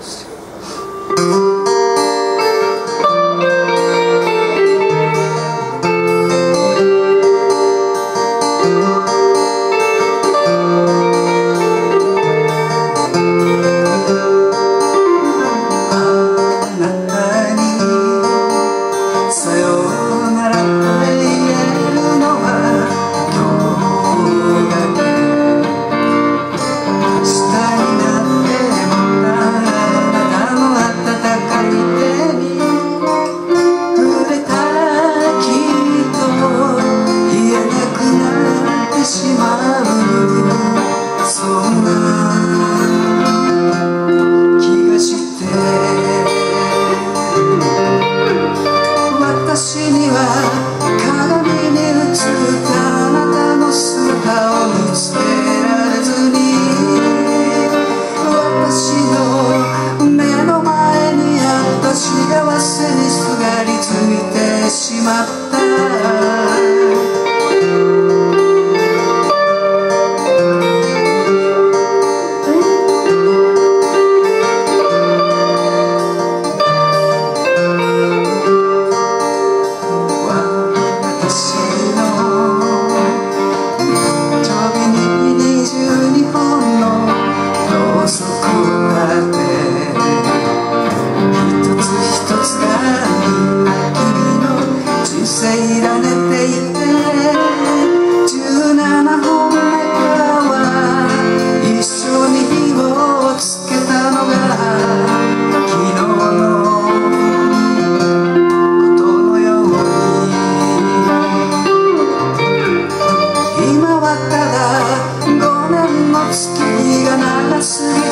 Deus. my 気がながすぎ。